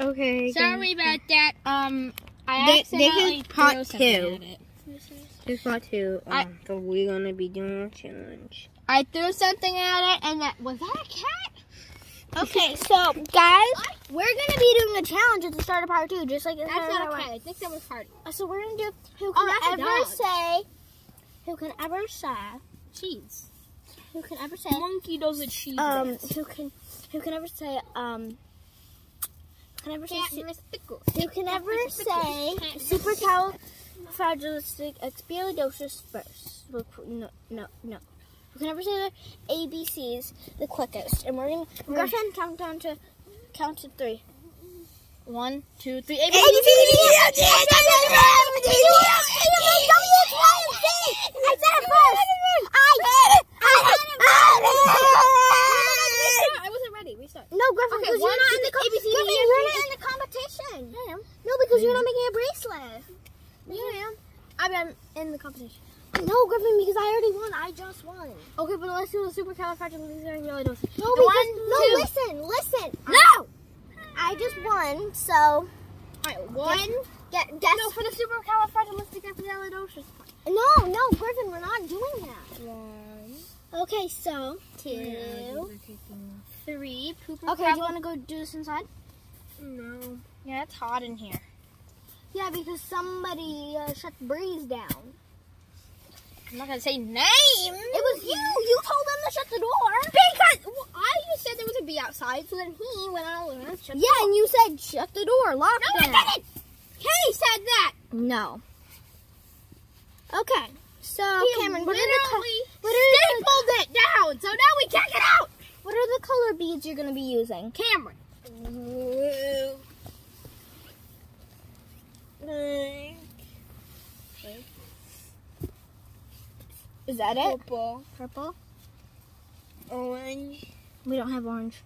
Okay. Sorry about that. Um, I Thi- this accidentally is part threw something two. at it. This part two. Um, I- so we're gonna be doing a challenge. I threw something at it, and that was that a cat? Okay, so guys, we're gonna be doing a challenge at the start of part two, just like That's not a part cat. I think that was Hardy. one. So we're gonna do who Oh, can a ever say, who can ever say, Cheese. who can ever say, Monkey does a cheese. um, who can, who can ever say, um, can ever say, cat su- mystical. who can ever say supercalifragilisticexpialidocious first? Look, No, no, no. Who can ever say the ABCs the quickest? And we're gonna, we're gonna count down to, count to three. One, two, three. A, B, ABC. C, D, E, F, G, H, I, J, K, L, M, N, O, P, Q, R, S, T, U, V, W, X, Y, and Z. I said it first. I, I, I wasn't ready. Restart. No, Griffin, Okay, because you're not in the co- ABC, Griffin, you're not in the competition. I am. No, because you're not making a bracelet. Yeah, I'm, I'm in the competition. No, Griffin, because I already won. I just won. Okay, but let's do the supercalifragilisticexpialidocious. No, The because, one, no, two. listen, listen. No. I just won, so Alright, one. get guess. No, for the super supercalifragilisticexpialidocious. No, no, Griffin, we're not doing that. One, Okay, so two. three. Pooper Okay, do you want to go do this inside? No. Yeah, it's hot in here. Yeah, because somebody uh, shut the breeze down. I'm not gonna say name. It was you. You told them to shut the door. Because well, I just said there was a bee outside, so then he went out and shut Yeah, and you said shut the door, lock No, I didn't. Kenny said that. No. Okay. So, He Cameron, what are the co- literally what are the, stapled it down, so now we can't get out. what are the color beads you're gonna be using? Cameron. Is that it? Purple. Purple. Orange. We don't have orange.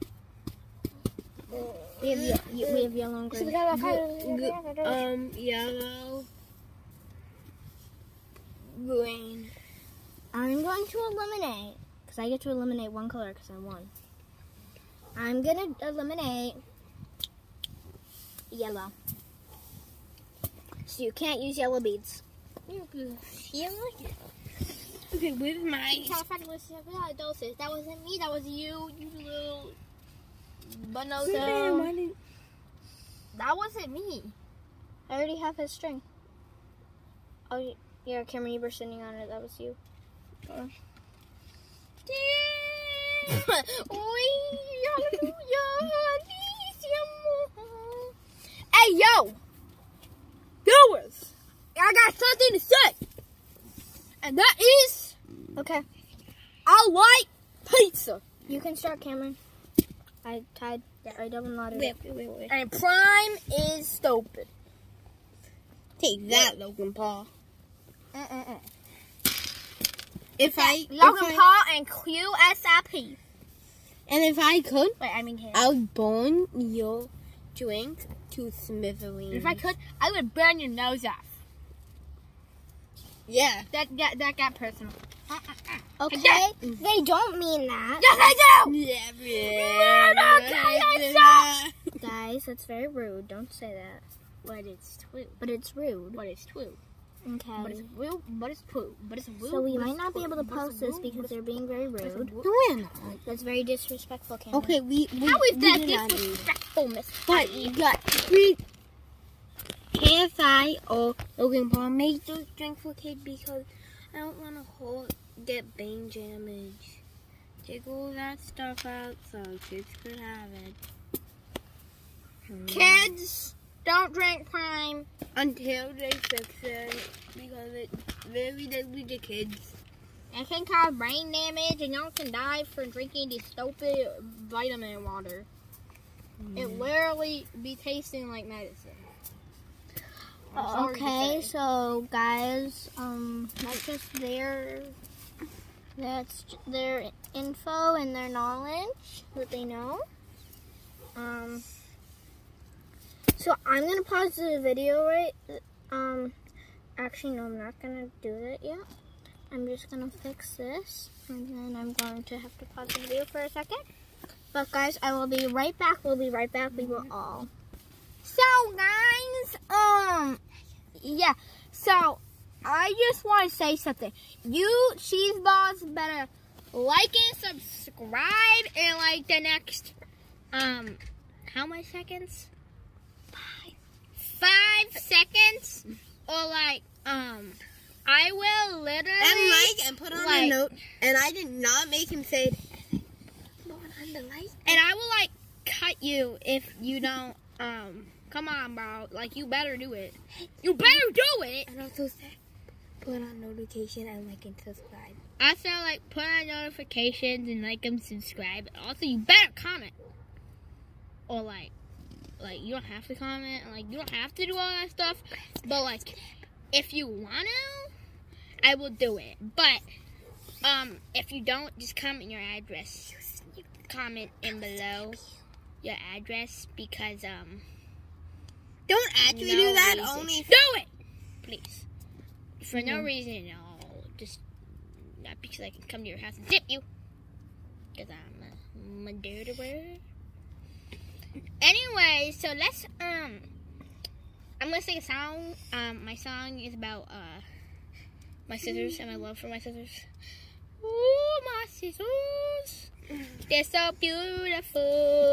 We have we have yellow and green. Um, yellow, green. I'm going to eliminate because I get to eliminate one color because I won. I'm gonna eliminate yellow. So you can't use yellow beads. Okay, with my. That wasn't me. That was you. You little bonozo. That wasn't me. I already have his string. Oh, yeah, Cameron, you were sitting on it. That was you. hey yo, viewers, I got something to say, and that is Okay, I like pizza, you can start, Cameron. I tied. Yeah, I double knotted Wait, wait, wait, wait. and Prime is stupid. Take that, Logan Paul. If I, Logan if I- Paul and QSIP. and if I could, Wait, I mean, him. I would burn your drink to smithereens. if I could, I would burn your nose off. yeah. That got that got personal. Okay, Yeah. they don't mean that. Yes, I do. Yeah, Murder, Guys, that's very rude. Don't say that. But it's true. But it's rude. But it's true. But Okay. it's real. But it's true. But it's real. So we might not be able to post this because they're being very rude. No, we're not. That's very disrespectful, Cameron. Okay, we we, How is we that do not need- disrespectful, Miss? But you got we KSI or Logan Paul make those drinks for kids because I don't want to hold get brain damage. Take all that stuff out so kids could have it. Kids, don't drink Prime. until they fix it because it's very deadly to kids. It can cause brain damage, and y'all can die from drinking the stupid vitamin water. It literally be tasting like medicine. To Okay, so guys, um, that's just their that's their info and their knowledge, what they know. Um, so I'm gonna pause the video right. Um, actually, no, I'm not gonna do that yet. I'm just gonna fix this, and then I'm going to have to pause the video for a second. But guys, I will be right back. We'll be right back. We will all So guys, um, yeah. So I just want to say something. You cheese balls better like and subscribe in like the next um how many seconds? Five. Seconds or like um I will literally And like and put on like- a note. And I did not make him say it. Put on the light. and I will like cut you if you don't um come on bro like you better do it you better do it And also say put on notification and like and subscribe. I feel like put on notifications and like and subscribe also you better comment or like like you don't have to comment like you don't have to do all that stuff but like if you want to I will do it but um if you don't just comment your address comment in below your address because um Don't actually no do that. reason. Only do it, please. For no Mhm. reason, no. Just not because I can come to your house and tip you. Because I'm a murderer. Anyway, so let's um. I'm gonna sing a song. Um, my song is about uh my scissors and my love for my scissors. Ooh, my scissors, they're so beautiful.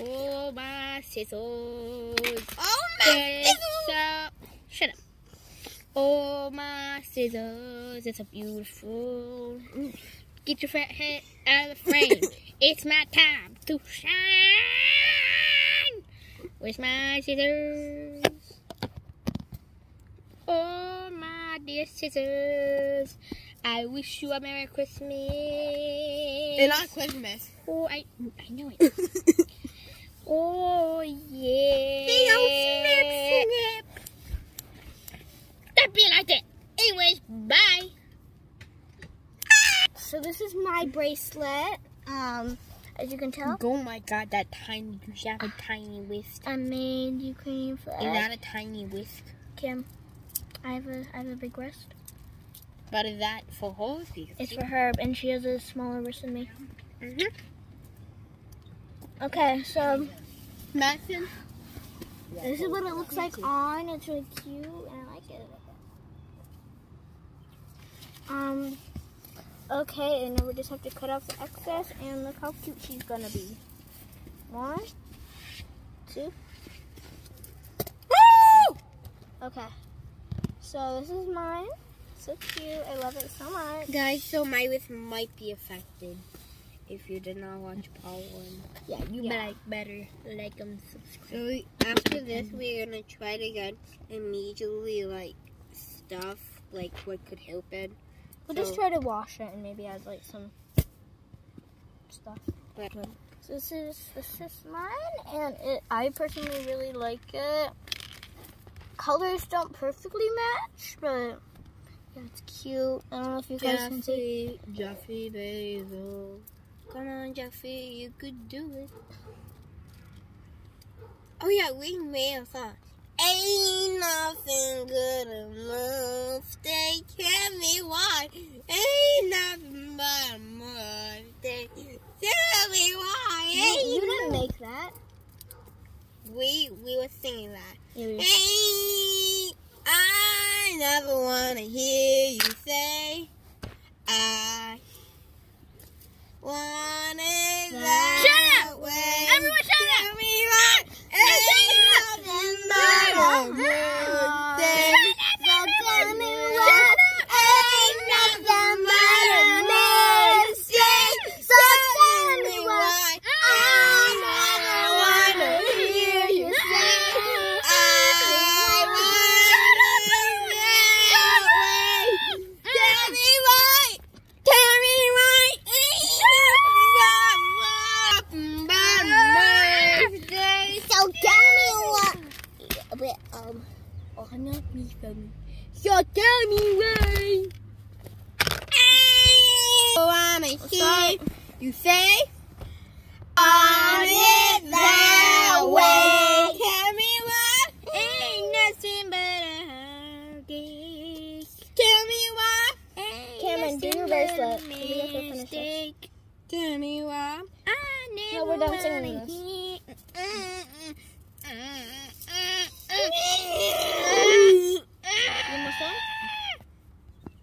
Oh, my scissors. Oh They're so. Shut up. Oh, my scissors, it's so beautiful. Get your fat head out of the frame. it's my time to shine. Where's my scissors? Oh, my dear scissors. I wish you a Merry Christmas. And not Christmas. Oh, I, I know it. Oh, yeah. Snip, snip. Don't being like that. Anyways, bye. So this is my bracelet. Um, as you can tell, Oh my god, that tiny, you have a tiny whisk. I made Ukrainian flag. Is that a tiny whisk? Kim, I have a I have a big wrist. But is that for horses? It's for her, and she has a smaller wrist than me. Mm-hmm. Okay, so Madison. this is what it looks like on. It's really cute, and I like it. Um. Okay, and then we just have to cut off the excess, and look how cute she's gonna be. One, two. Woo! Okay. So this is mine. So cute. I love it so much. Guys, so my whisk might be affected if you did not watch part one. Yeah, you Yeah. better, better like and subscribe. So after this, we're gonna try to get immediately like stuff like what could help it. We'll just try to wash it and maybe add like some stuff. But So this is this is mine, and it I personally really like it. Colors don't perfectly match, but yeah, it's cute. I don't know if you guys can see. Jeffy, Basil. Come on, Jeffy, you could do it. Oh yeah, we made a song. Ain't nothing good enough. They tell me why. Ain't nothing but a mistake. Tell me why. You, Ain't you didn't make that. We we were singing that. Yeah, Hey, I never wanna hear you say I want it that Shut up! way. Everyone shut Tell up! me what? Ain't nothing but and do your bracelet. Mistake. Tell me why. I never no, we're done singing this.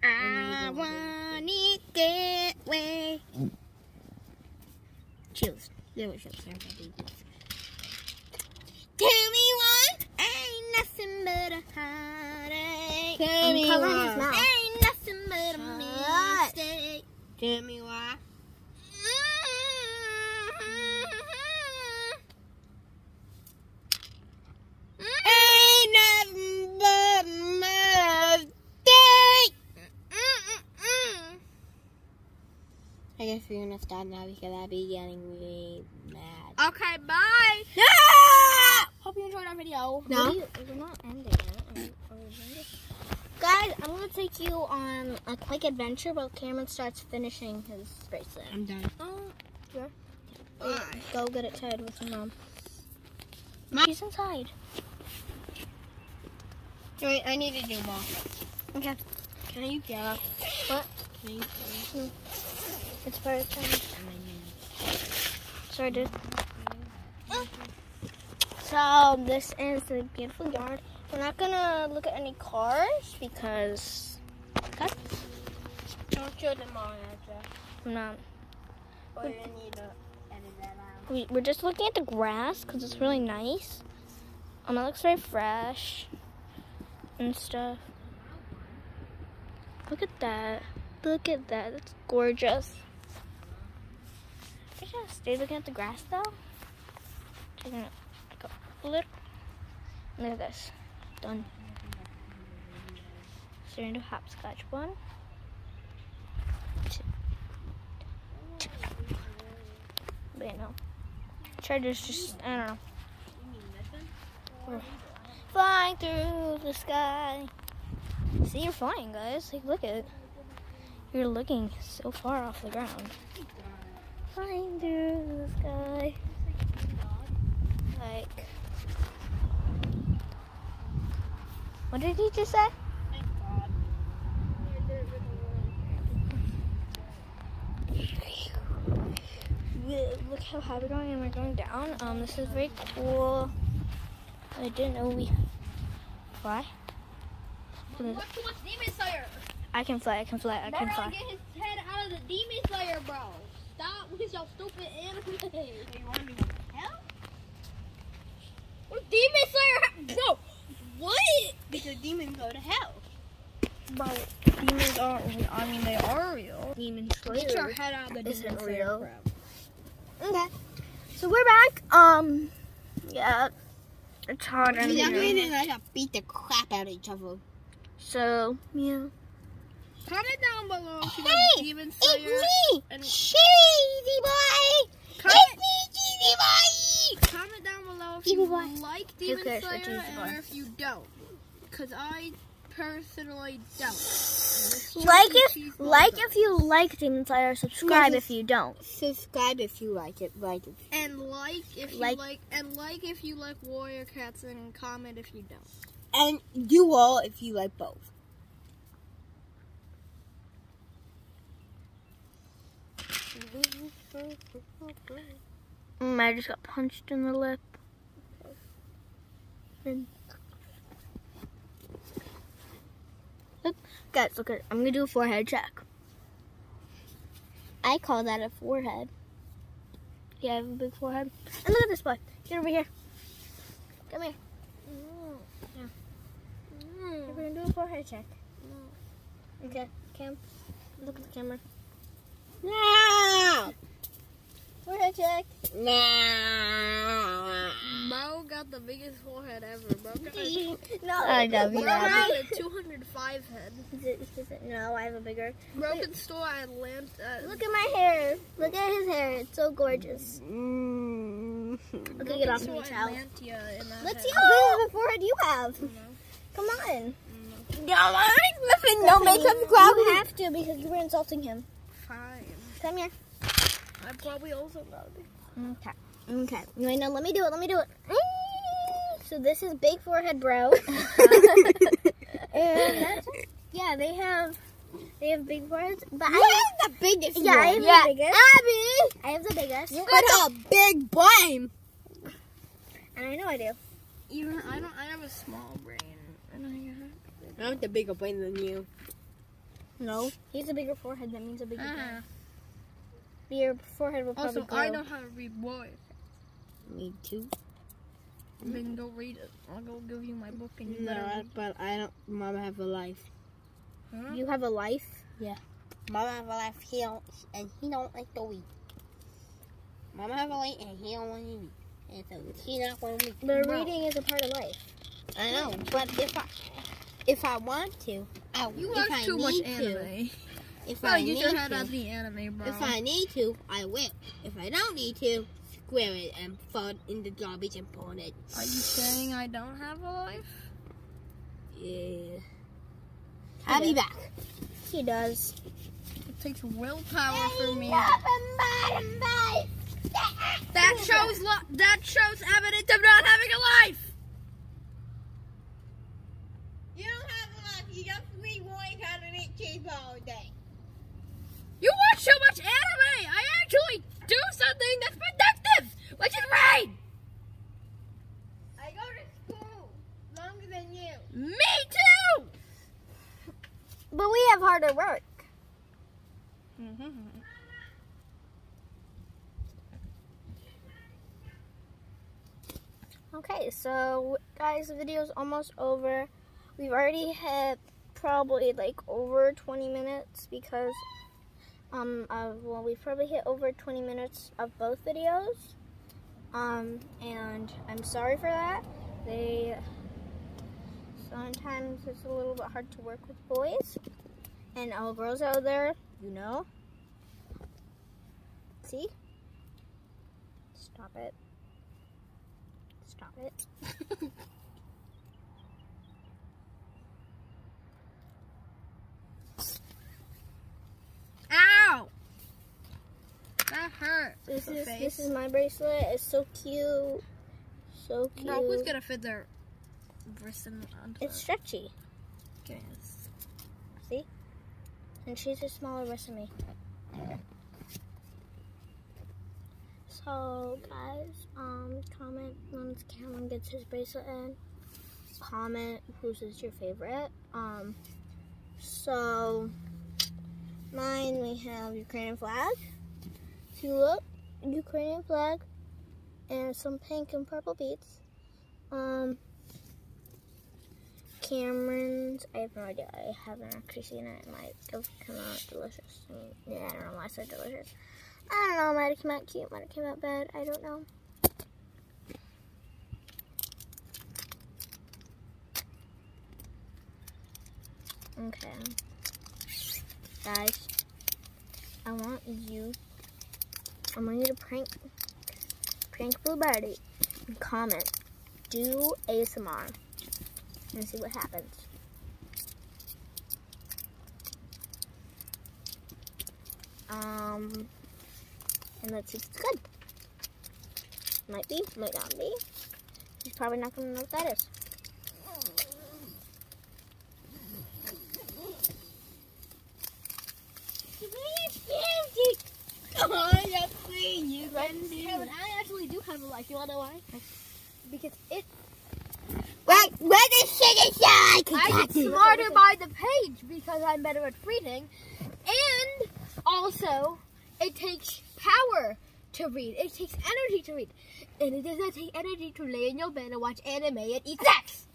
I want it that way. Chills. There we go. Tell me why. Ain't nothing but a mistake. I guess we're gonna stop now because I'd be getting really mad. Okay, bye. Hope you enjoyed our video. No. We're not ending it. Are we- are we ending it? Guys, I'm gonna take you on a quick adventure while Cameron starts finishing his bracelet. I'm done. Oh, sure. Go get it tied with your mom. Mom. She's inside. Wait, I need to do more. Okay. Can you get up? What? Can you get up? Hmm. It's part of time. Sorry, dude. Mm-hmm. So this is the beautiful yard. We're not gonna look at any cars because Don't show them all, Ezra. I'm not. Or you need to edit that out. We, we're just looking at the grass because it's really nice. Um, it looks very fresh and stuff. Look at that. Look at that. That's gorgeous. I should stay looking at the grass though. Taking like a. Look at this. Done. So we're gonna do hopscotch one. But you know. Charger's just I don't know. We're flying through the sky. See, you're flying, guys. Like, look at it. You're looking so far off the ground. Flying through the sky. Like, what did he just say? Look how high we're going, and we're going down. Um, this is very cool. I didn't know we fly. What's too Demon Slayer? I can fly. I can fly. I can Bro, fly. get his head out of the Demon Slayer, bro. Stop with your stupid anime. You want to be hell? What Demon Slayer? Bro, what? Because demons go to hell. But demons aren't. real. I mean, they are real. Demon Get your head out of the Isn't Demon real. Okay. So we're back. Um. Yeah. It's hard in Yeah, here. we need to beat the crap out of each other. So yeah. Comment down below if you Hey, like Demon Slayer. me, and- cheesy boy. Comment, me, cheesy boy. Comment down below if Demon you Boy. like Demon cares Slayer Demon or if you don't. Because I personally don't. Like if like if you like Demon Slayer, subscribe if you don't. Subscribe if you like it. Like it. And like if you Like- like, and like if you like Warrior Cats, and comment if you don't. And do all if you like both. Mm, I just got punched in the lip. And- Look, guys, look at. I'm gonna do a forehead check. I call that a forehead. Yeah, I have a big forehead. And look at this boy. Get over here. Come here. Yeah. We're gonna do a forehead check. Okay, Cam. Look at the camera. No! Forehead check. No! Bro got the biggest forehead ever. Bro got a, no, I love you, bro Bro, got a 205 head. Is it, is it, no, I have a bigger. Broken store at Lamp. Uh, Look at my hair. Look at his hair. It's so gorgeous. Mm. Okay, get off me, child. Atlantia in that Let's see how big of a forehead you have. Come on. No, I listen, no makeup You have to because you were insulting him. Fine. Come here. I probably also love it. Okay. Okay. Wait, no, let me do it. Let me do it. Mm. So this is big forehead bro. and that's. Yeah, they have they have big foreheads, but I You're the biggest yeah, I have one. the biggest. Abby! I have the biggest, You got a big brain. and I know I do. Even I don't. I have a small brain. I know you have. I have the bigger brain than you. No, he's a bigger forehead. That means a bigger brain. Your forehead will probably Also, grow. I know how to read boy. Me too. Then go read it. I'll go give you my book and you No, I- but I don't. Mama have a life. Huh? You have a life. Yeah. Mama have a life. He don't, and he don't like to read. Mama have a life, and he don't want to read. And so he not going to read. But No. reading is a part of life. I know, but if I if I want to, I You watch too much need to, anime. If Bro, I use need your head to, at the anime, bro. if I need to, I will. If I don't need to, square it and throw it in the garbage and burn it. Are you saying I don't have a life? Yeah. I'll be back. He does. It takes willpower for me. That That shows that shows evidence of not having a life. You don't have a life. You just read one kind of eat cheese all day. You watch so much anime. I actually do something that's productive, which is read. I go to school longer than you. Me too. But we have harder work. Okay, so guys, the video's almost over. We've already hit probably like over 20 minutes because um well we've probably hit over 20 minutes of both videos. Um and I'm sorry for that. They sometimes it's a little bit hard to work with boys. And all girls out there, you know. See? Stop it. Stop it. This is face. this is my bracelet. It's so cute. So cute. Bro, who's gonna fit their wrist in onto It's stretchy. that? Okay, it's- And she's a smaller wrist than me. So guys, um comment once Cameron gets his bracelet in. Comment whose is your favorite. Um so mine we have Ukrainian flag. See look, Ukrainian flag and some pink and purple beads. Um Cameron's, I have no idea. I haven't actually seen it. It might have come out delicious. I mean, yeah, I don't know why I said delicious. I don't know. Might have come out cute. Might have come out bad. I don't know. Okay. Guys, I want you, I want you to prank, prank Blue Birdie and comment, do ASMR and see what happens. Um, and let's see if it's good. Might be, might not be. He's probably not gonna know what that is. Oh, yes, please. You Kevin, I actually do have a life. You wanna know why? Because it Wait, where the shit is I I get smarter by the page because I'm better at reading. And also, it takes power to read. It takes energy to read. And it does not take energy to lay in your bed and watch anime and eat snacks.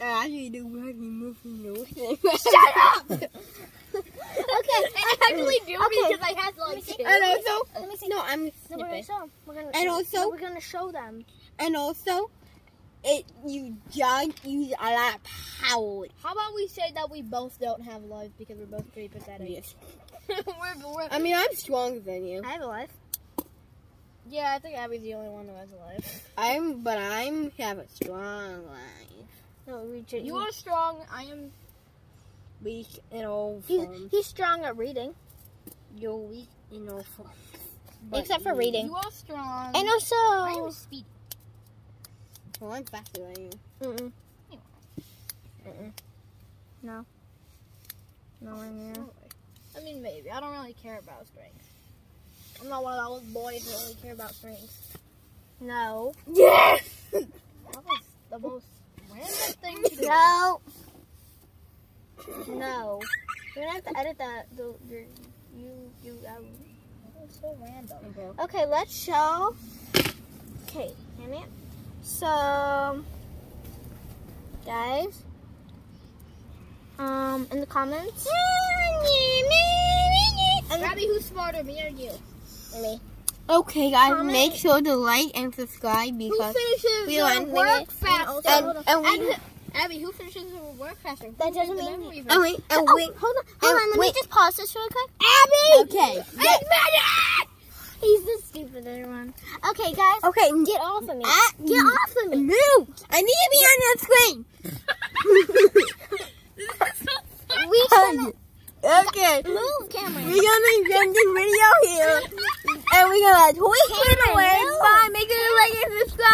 Uh, I actually do work in moving. Shut up! Okay, I actually do Okay. because I had like two. And also, let me see. no, I'm No, we're gonna show. We're gonna. And no, also- we're gonna show them. And also, it you just use a lot of power. How about we say that we both don't have lives because we're both pretty pathetic? Yes. we're, we're, I mean, I'm stronger than you. I have a life. yeah, I think Abby's the only one who has a life. I'm, but I'm have a strong life. No, we. You are strong. I am. Weak and old He's, he's strong at reading, you're weak and old from. except for reading. You are strong. And also. I am speedy. Well, I'm faster than you. Mm-mm. Mm-mm. No. Nowhere near. I mean, maybe. I don't really care about strength. I'm not one of those boys that really care about strength. No. Yes. That was the most random thing to do. No. No. You're gonna have to edit that. The, your, you, you, um, so random. Okay, let's show. Okay, damn it. So, guys, um, in the comments. And who's smarter, me or you? me. Okay, guys, Comment. make sure to like and subscribe because we learned work it. faster? and, and we Abby, Abby, who finishes the work faster? That Who doesn't mean- memory and verse? we and oh, we hold on, hold and on. Let wait. me just pause this real quick. Abby. Okay. He's the stupider one. Okay, guys. Okay, Get off of me. Ah, Get off of me. Move! I need to be on the screen. We can okay, move, Cameron. we're gonna end this video here, and we're gonna tweet it away. Bye. Make sure to like and subscribe.